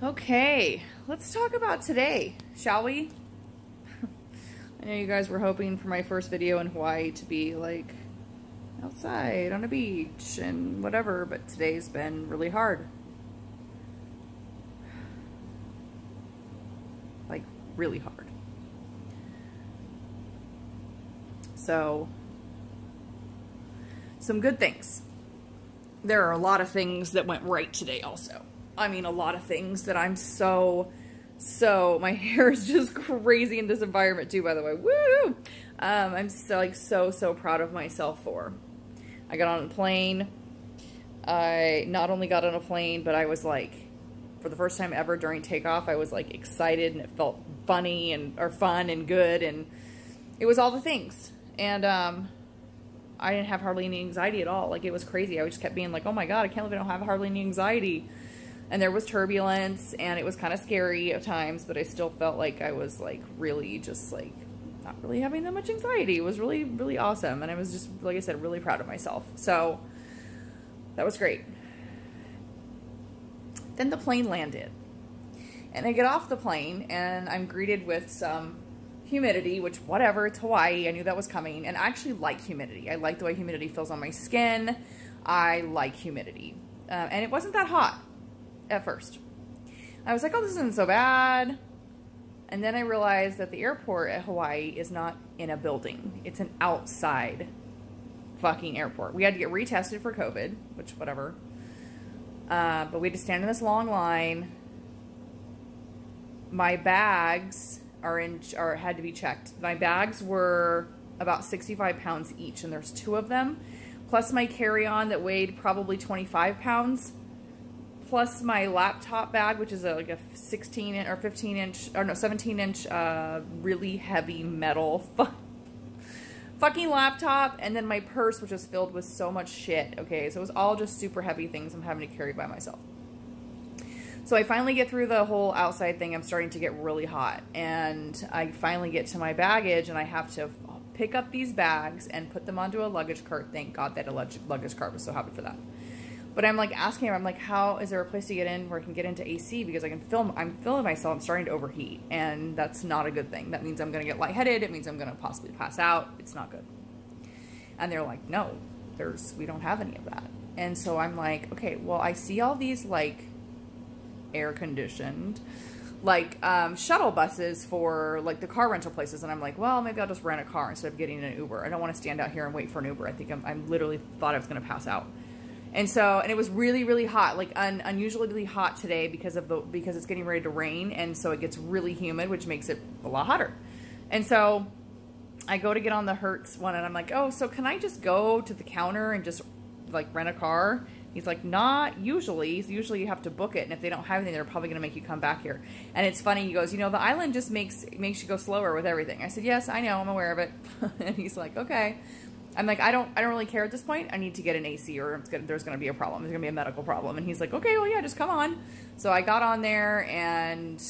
Okay, let's talk about today, shall we? I know you guys were hoping for my first video in Hawaii to be like outside on a beach and whatever, but today's been really hard. Like, really hard. So, some good things. There are a lot of things that went right today also. I mean, a lot of things that I'm so, so, my hair is just crazy in this environment too, by the way. Woo! Um, I'm so, like, so, so proud of myself for. I got on a plane. I not only got on a plane, but I was like, for the first time ever during takeoff, I was like excited and it felt funny and, or fun and good and it was all the things. And, um, I didn't have hardly any anxiety at all. Like, it was crazy. I just kept being like, oh my God, I can't believe I don't have hardly any anxiety and there was turbulence and it was kind of scary at times, but I still felt like I was like really just like not really having that much anxiety. It was really, really awesome. And I was just, like I said, really proud of myself. So that was great. Then the plane landed and I get off the plane and I'm greeted with some humidity, which whatever, it's Hawaii. I knew that was coming. And I actually like humidity. I like the way humidity feels on my skin. I like humidity. Uh, and it wasn't that hot at first. I was like, oh, this isn't so bad. And then I realized that the airport at Hawaii is not in a building. It's an outside fucking airport. We had to get retested for COVID, which whatever. Uh, but we had to stand in this long line. My bags are in, or had to be checked. My bags were about 65 pounds each, and there's two of them. Plus my carry-on that weighed probably 25 pounds plus my laptop bag, which is a, like a 16 inch or 15 inch, or no, 17 inch, uh, really heavy metal fucking laptop, and then my purse, which was filled with so much shit. Okay, so it was all just super heavy things I'm having to carry by myself. So I finally get through the whole outside thing. I'm starting to get really hot, and I finally get to my baggage, and I have to pick up these bags and put them onto a luggage cart. Thank God that a luggage cart was so happy for that. But I'm like asking him, I'm like, how is there a place to get in where I can get into AC because I can film, I'm filming myself, I'm starting to overheat and that's not a good thing. That means I'm going to get lightheaded. It means I'm going to possibly pass out. It's not good. And they're like, no, there's, we don't have any of that. And so I'm like, okay, well, I see all these like air conditioned, like um, shuttle buses for like the car rental places. And I'm like, well, maybe I'll just rent a car instead of getting an Uber. I don't want to stand out here and wait for an Uber. I think I'm, I'm literally thought I was going to pass out. And so, and it was really, really hot, like un, unusually hot today because of the, because it's getting ready to rain. And so it gets really humid, which makes it a lot hotter. And so I go to get on the Hertz one and I'm like, oh, so can I just go to the counter and just like rent a car? He's like, not usually. Usually you have to book it, and if they don't have anything, they're probably going to make you come back here. And it's funny. He goes, you know, the island just makes makes you go slower with everything. I said, yes, I know, I'm aware of it. and he's like, okay. I'm like, I don't, I don't really care at this point. I need to get an AC or gonna, there's going to be a problem. There's going to be a medical problem. And he's like, okay, well, yeah, just come on. So I got on there and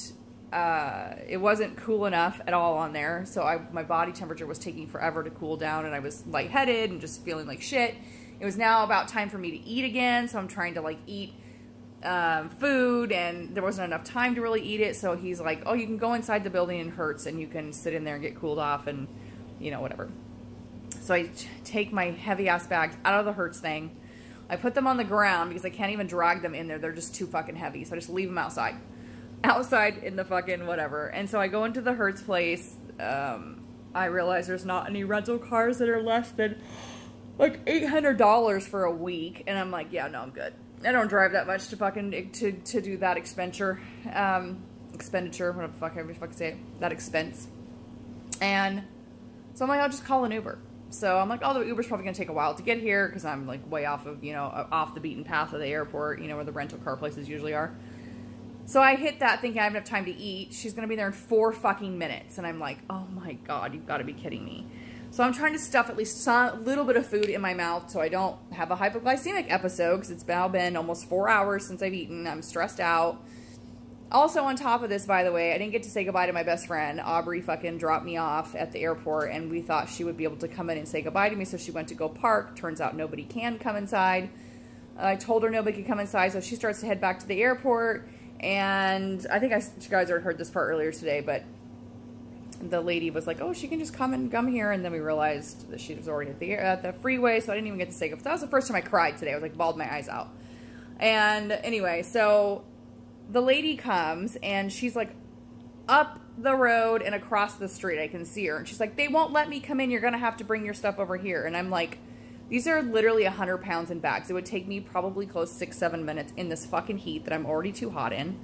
uh, it wasn't cool enough at all on there. So I, my body temperature was taking forever to cool down and I was lightheaded and just feeling like shit. It was now about time for me to eat again. So I'm trying to like eat um, food and there wasn't enough time to really eat it. So he's like, oh, you can go inside the building in Hertz and you can sit in there and get cooled off and, you know, whatever. So I take my heavy ass bags out of the Hertz thing. I put them on the ground because I can't even drag them in there. They're just too fucking heavy. So I just leave them outside. Outside in the fucking whatever. And so I go into the Hertz place. Um, I realize there's not any rental cars that are less than like $800 for a week. And I'm like, yeah, no, I'm good. I don't drive that much to fucking, to, to do that expenditure. Um, expenditure, whatever the fuck I fucking say it. That expense. And so I'm like, I'll just call an Uber. So I'm like, oh, the Uber's probably going to take a while to get here because I'm like way off of, you know, uh, off the beaten path of the airport, you know, where the rental car places usually are. So I hit that thinking I have enough time to eat. She's going to be there in four fucking minutes. And I'm like, oh my God, you've got to be kidding me. So I'm trying to stuff at least a little bit of food in my mouth so I don't have a hypoglycemic episode because it's now been almost four hours since I've eaten. I'm stressed out. Also, on top of this, by the way, I didn't get to say goodbye to my best friend. Aubrey fucking dropped me off at the airport, and we thought she would be able to come in and say goodbye to me, so she went to go park. Turns out nobody can come inside. I told her nobody could come inside, so she starts to head back to the airport, And I think I, you guys already heard this part earlier today, but the lady was like, "Oh, she can just come and come here," and then we realized that she was already at the at the freeway, so I didn't even get to say goodbye. That was the first time I cried today. I was like, bawled my eyes out. And anyway, so the lady comes and she's like up the road and across the street. I can see her, and she's like, "They won't let me come in. You're gonna have to bring your stuff over here." And I'm like. These are literally 100 pounds in bags. It would take me probably close six, seven minutes in this fucking heat that I'm already too hot in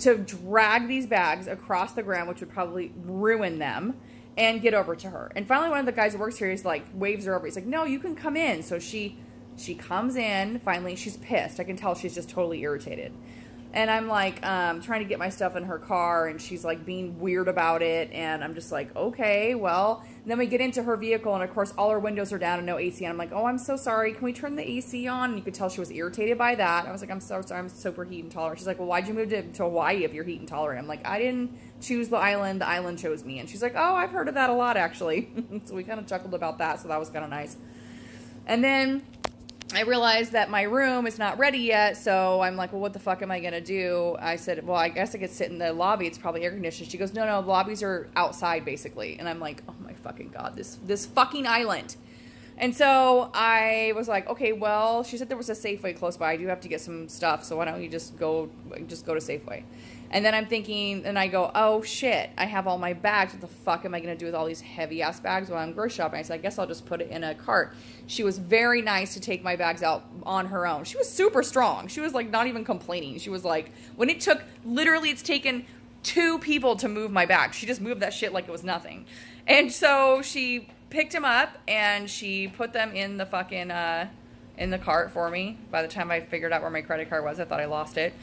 to drag these bags across the ground, which would probably ruin them, and get over to her. And finally, one of the guys who works here is like waves her over. He's like, "No, you can come in." So she she comes in. Finally, she's pissed. I can tell she's just totally irritated. And I'm like um, trying to get my stuff in her car, and she's like being weird about it. And I'm just like, okay, well. And then we get into her vehicle, and of course, all her windows are down and no AC. And I'm like, oh, I'm so sorry. Can we turn the AC on? And you could tell she was irritated by that. I was like, I'm so sorry. I'm super heat intolerant. She's like, well, why'd you move to, to Hawaii if you're heat intolerant? I'm like, I didn't choose the island. The island chose me. And she's like, oh, I've heard of that a lot, actually. so we kind of chuckled about that. So that was kind of nice. And then I realized that my room is not ready yet, so I'm like, well, what the fuck am I gonna do? I said, well, I guess I could sit in the lobby. It's probably air conditioned. She goes, no, no, lobbies are outside basically. And I'm like, oh my fucking god, this this fucking island. And so I was like, okay, well, she said there was a Safeway close by. I do have to get some stuff, so why don't you just go just go to Safeway? And then I'm thinking, and I go, oh shit, I have all my bags. What the fuck am I going to do with all these heavy ass bags while I'm grocery shopping? I said, I guess I'll just put it in a cart. She was very nice to take my bags out on her own. She was super strong. She was like not even complaining. She was like, when it took, literally, it's taken two people to move my bag. She just moved that shit like it was nothing. And so she picked them up and she put them in the fucking, uh, in the cart for me. By the time I figured out where my credit card was, I thought I lost it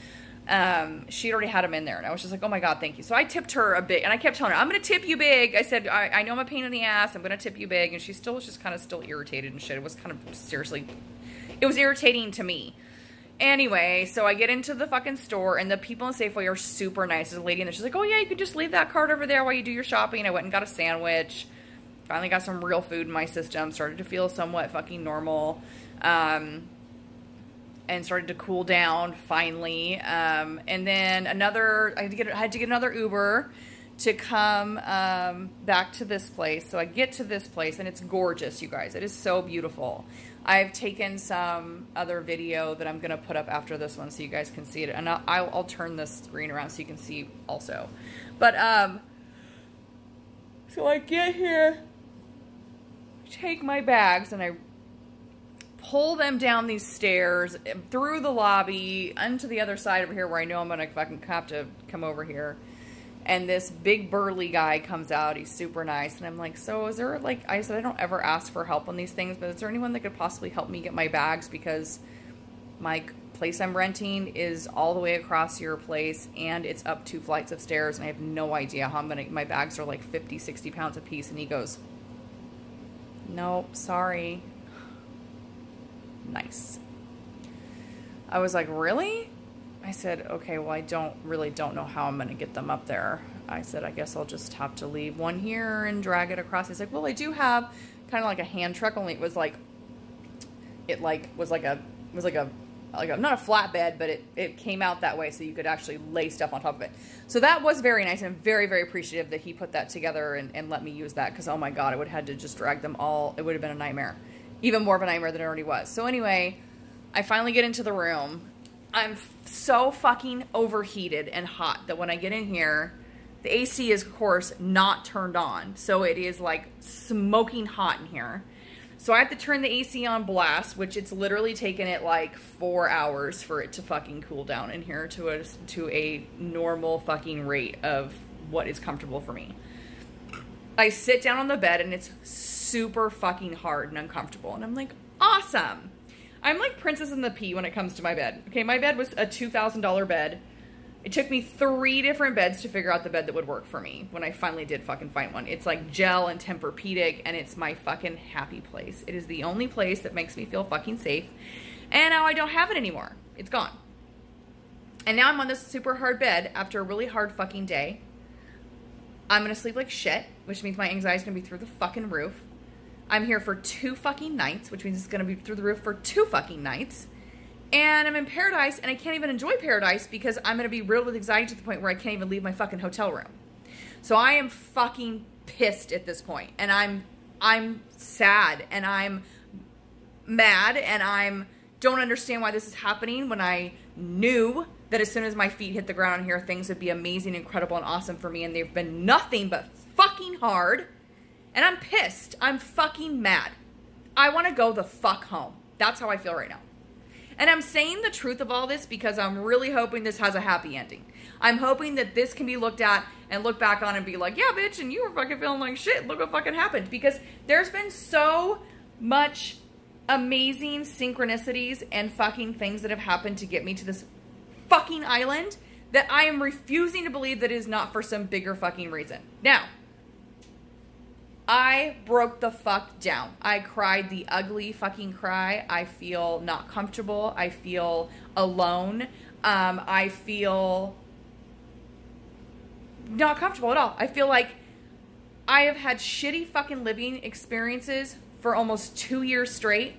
um, she'd already had them in there. And I was just like, oh my God, thank you. So I tipped her a bit. And I kept telling her, I'm going to tip you big. I said, I, I know I'm a pain in the ass. I'm going to tip you big. And she still was just kind of still irritated and shit. It was kind of seriously, it was irritating to me. Anyway, so I get into the fucking store and the people in Safeway are super nice. There's a lady and she's like, oh yeah, you could just leave that cart over there while you do your shopping. I went and got a sandwich. Finally got some real food in my system. Started to feel somewhat fucking normal. Um, and started to cool down finally. Um, and then another, I had to get, had to get another Uber to come um, back to this place. So I get to this place and it's gorgeous, you guys. It is so beautiful. I've taken some other video that I'm going to put up after this one so you guys can see it. And I'll, I'll turn this screen around so you can see also. But, um, so I get here, take my bags, and I pull them down these stairs, eh, through the lobby, onto the other side over here where I know I'm going to fucking have to come over here. And this big burly guy comes out. He's super nice. And I'm like, so is there like, I said, I don't ever ask for help on these things, but is there anyone that could possibly help me get my bags? Because my place I'm renting is all the way across your place and it's up two flights of stairs and I have no idea how I'm going to, my bags are like 50, 60 pounds a piece. And he goes, nope, sorry nice. I was like, really? I said, okay, well, I don't really don't know how I'm going to get them up there. I said, I guess I'll just have to leave one here and drag it across. He's like, well, I do have kind of like a hand truck, only it was like, it like was like a, was like a, like a, not a flatbed, but it, it came out that way so you could actually lay stuff on top of it. So that was very nice and very, very appreciative that he put that together and, and let me use that because, oh my God, I would have had to just drag them all. It would have been a nightmare even more of a nightmare than it already was. So anyway, I finally get into the room. I'm so fucking overheated and hot that when I get in here, the AC is of course not turned on. So it is like smoking hot in here. So I have to turn the AC on blast, which it's literally taken it like four hours for it to fucking cool down in here to a, to a normal fucking rate of what is comfortable for me. I sit down on the bed and it's super fucking hard and uncomfortable. And I'm like, awesome. I'm like Princess and the Pea when it comes to my bed. Okay, my bed was a $2,000 bed. It took me three different beds to figure out the bed that would work for me when I finally did fucking find one. It's like gel and Tempur-Pedic, and it's my fucking happy place. It is the only place that makes me feel fucking safe. And now I don't have it anymore. It's gone. And now I'm on this super hard bed after a really hard fucking day. I'm gonna sleep like shit, which means my anxiety's gonna be through the fucking roof. I'm here for two fucking nights, which means it's to be through the roof for two fucking nights. And I'm in paradise and I can't even enjoy paradise because I'm to be riddled with anxiety to the point where I can't even leave my fucking hotel room. So I am fucking pissed at this point and I'm I'm sad and I'm mad and I'm don't understand why this is happening when I knew that as soon as my feet hit the ground here things would be amazing, incredible and awesome for me and they've been nothing but fucking hard. And I'm pissed. I'm fucking mad. I want to go the fuck home. That's how I feel right now. And I'm saying the truth of all this because I'm really hoping this has a happy ending. I'm hoping that this can be looked at and look back on and be like, yeah, bitch, and you were fucking feeling like shit. Look what fucking happened. Because there's been so much amazing synchronicities and fucking things that have happened to get me to this fucking island that I am refusing to believe that is not for some bigger fucking reason. Now, I broke the fuck down. I cried the ugly fucking cry. I feel not comfortable. I feel alone. Um, I feel not comfortable at all. I feel like I have had shitty fucking living experiences for almost two years straight.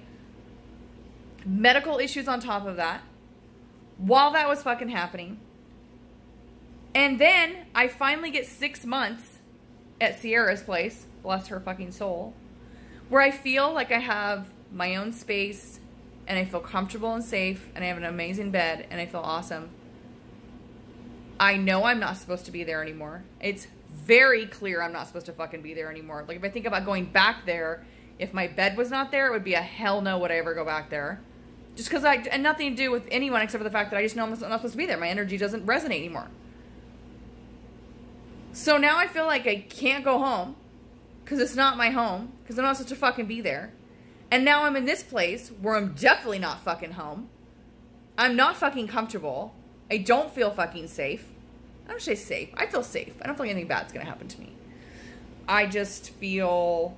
Medical issues on top of that. While that was fucking happening. And then I finally get six months at Sierra's place, bless her fucking soul, where I feel like I have my own space and I feel comfortable and safe and I have an amazing bed and I feel awesome. I know I'm not supposed to be there anymore. It's very clear I'm not supposed to fucking be there anymore. Like if I think about going back there, if my bed was not there, it would be a hell no would I ever go back there. Just because I, and nothing to do with anyone except for the fact that I just know I'm not supposed to be there. My energy doesn't resonate anymore. So now I feel like I can't go home because it's not my home because I'm not supposed to fucking be there. And now I'm in this place where I'm definitely not fucking home. I'm not fucking comfortable. I don't feel fucking safe. I don't say safe. I feel safe. I don't feel anything bad's going to happen to me. I just feel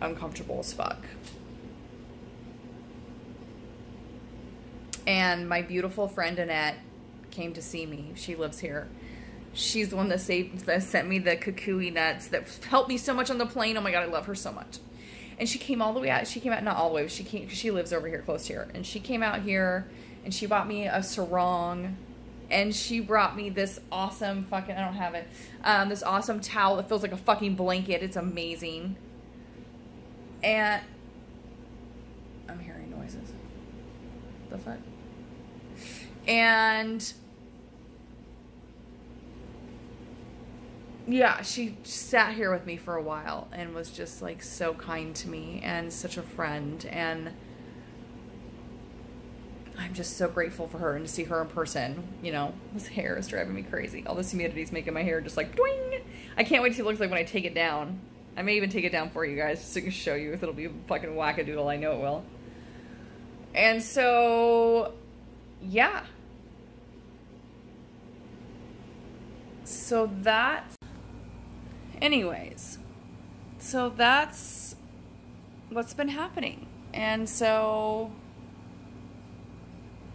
uncomfortable as fuck. And my beautiful friend Annette came to see me. She lives here. She's the one that saved that sent me the kukui nuts that helped me so much on the plane. Oh my god, I love her so much. And she came all the way out. She came out not all the way, she came. She lives over here, close here, and she came out here and she bought me a sarong and she brought me this awesome fucking I don't have it. Um, this awesome towel that feels like a fucking blanket. It's amazing. And I'm hearing noises. The fuck? And yeah, she sat here with me for a while and was just like so kind to me and such a friend and I'm just so grateful for her and to see her in person. You know, this hair is driving me crazy. All this humidity is making my hair just like doing. I can't wait to see what it looks like when I take it down. I may even take it down for you guys just to show you. If it'll be a fucking wackadoodle. I know it will. And so, yeah. So that, Anyways, so that's what's been happening. And so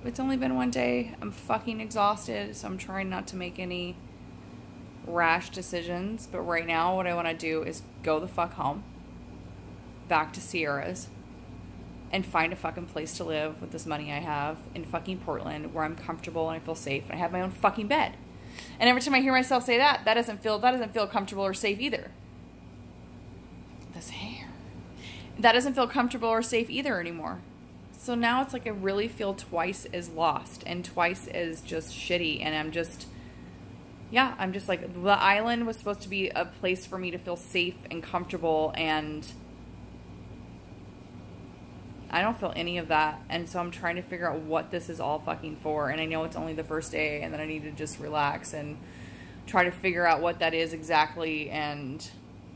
it's only been one day. I'm fucking exhausted, so I'm trying not to make any rash decisions. But right now, what I want to do is go the fuck home, back to Sierra's, and find a fucking place to live with this money I have in fucking Portland where I'm comfortable and I feel safe and I have my own fucking bed. And every time I hear myself say that, that doesn't feel that doesn't feel comfortable or safe either. This hair. That doesn't feel comfortable or safe either anymore. So now it's like I really feel twice as lost and twice as just shitty. And I'm just, yeah, I'm just like, the island was supposed to be a place for me to feel safe and comfortable. And I don't feel any of that. And so I'm trying to figure out what this is all fucking for. And I know it's only the first day and then I need to just relax and try to figure out what that is exactly and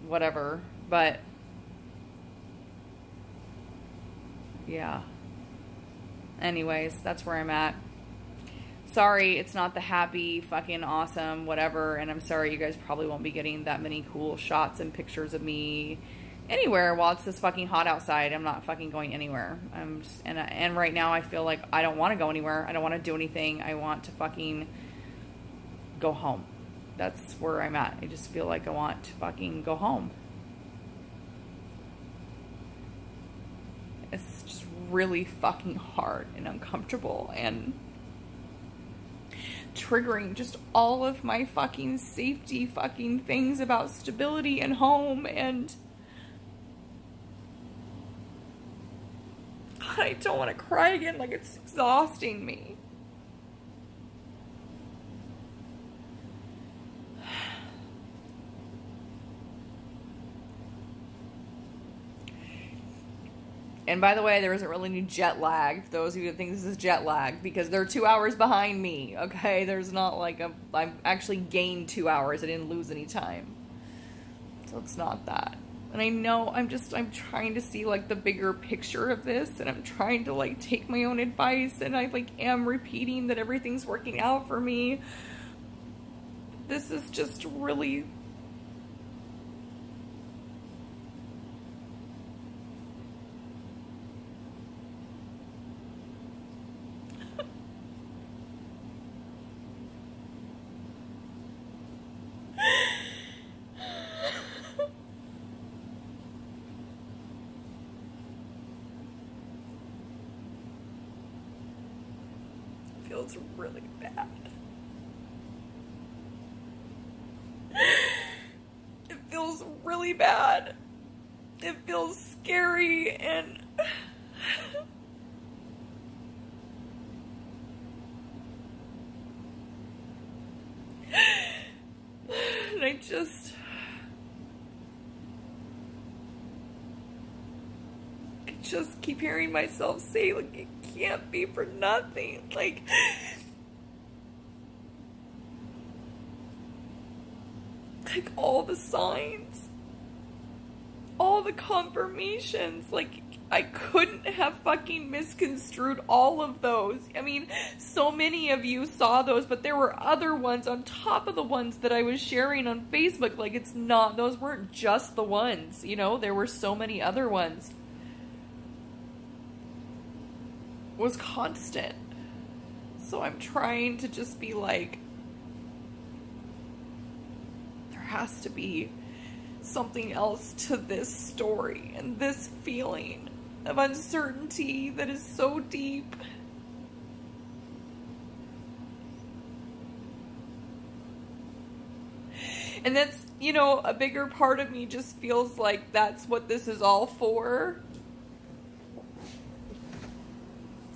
whatever. But yeah anyways, that's where I'm at. Sorry, it's not the happy, fucking awesome, whatever, and I'm sorry you guys probably won't be getting that many cool shots and pictures of me anywhere while it's this fucking hot outside. I'm not fucking going anywhere. I'm just, and and right now I feel like I don't want to go anywhere. I don't want to do anything. I want to fucking go home. That's where I'm at. I just feel like I want to fucking go home. It's just really fucking hard and uncomfortable and triggering just all of my fucking safety fucking things about stability and home and I don't want to cry again like it's exhausting me. And by the way, there isn't really any jet lag. For those of you that think this is jet lag, because they're two hours behind me. Okay, there's not like a I've actually gained two hours. I didn't lose any time. So it's not that. And I know I'm just I'm trying to see like the bigger picture of this, and I'm trying to like take my own advice, and I like am repeating that everything's working out for me. This is just really really bad. It feels really bad. It feels scary and and I just I just keep hearing myself say like can't be for nothing like like all the signs all the confirmations like I couldn't have fucking misconstrued all of those. I mean, so many of you saw those, but there were other ones on top of the ones that I was sharing on Facebook. Like, it's not, those weren't just the ones, you know? There were so many other ones. It was constant. So I'm trying to just be like, there has to be something else to this story and this feeling of uncertainty that is so deep. And that's, you know, a bigger part of me just feels like that's what this is all for.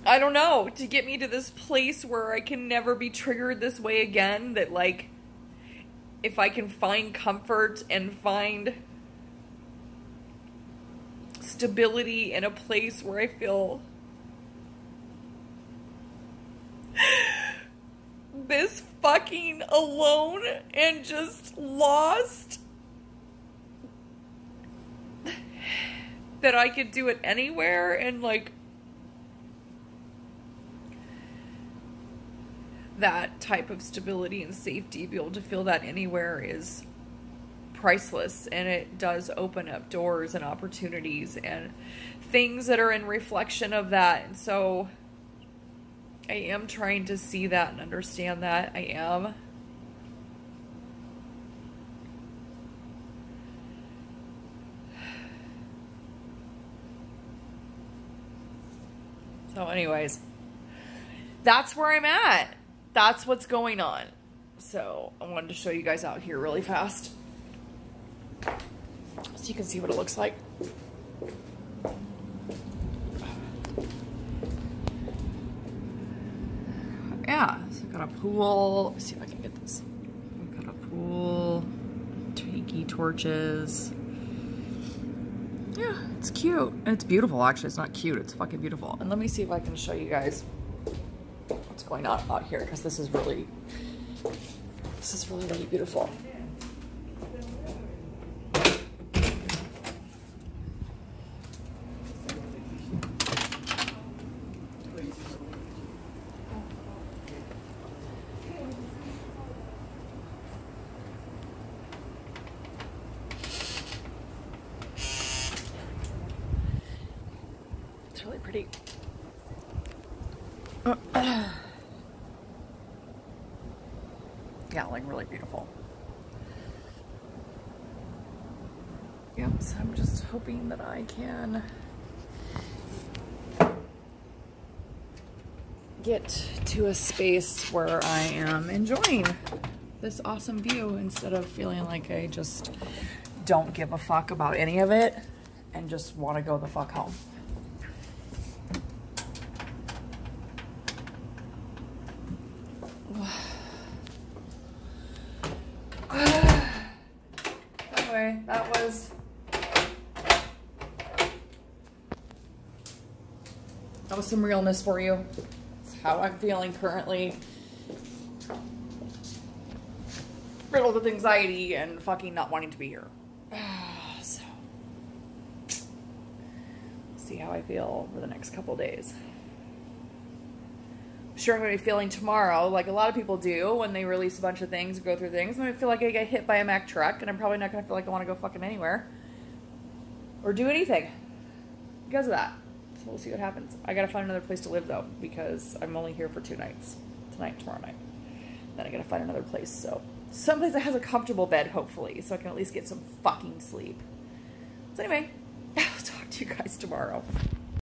I don't know, to get me to this place where I can never be triggered this way again, that like, if I can find comfort and find stability in a place where I feel this fucking alone and just lost that I could do it anywhere and like that type of stability and safety be able to feel that anywhere is priceless and it does open up doors and opportunities and things that are in reflection of that. And so I am trying to see that and understand that. I am. So anyways, that's where I'm at. That's what's going on. So I wanted to show you guys out here really fast so you can see what it looks like. Yeah, so I've got a pool. Let's see if I can get this. I've got a pool, tiki torches. Yeah, it's cute. And it's beautiful, actually. It's not cute. It's fucking beautiful. And let me see if I can show you guys what's going on out here, because this is really, this is really, really beautiful. Yep, so I'm just hoping that I can get to a space where I am enjoying this awesome view instead of feeling like I just don't give a fuck about any of it and just want to go the fuck home. Some realness for you. It's how I'm feeling currently. Riddled with anxiety and fucking not wanting to be here. so, see how I feel over the next couple days. I'm sure I'm going to be feeling tomorrow, like a lot of people do when they release a bunch of things, go through things. I'm going to feel like I get hit by a Mack truck, and I'm probably not going to feel like I want to go fucking anywhere or do anything because of that. We'll see what happens. I got to find another place to live though, because I'm only here for two nights tonight, tomorrow night. Then I got to find another place. So someplace that has a comfortable bed, hopefully, so I can at least get some fucking sleep. So anyway, I'll talk to you guys tomorrow.